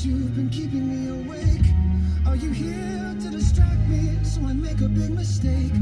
Cause you've been keeping me awake. Are you here to distract me So I make a big mistake?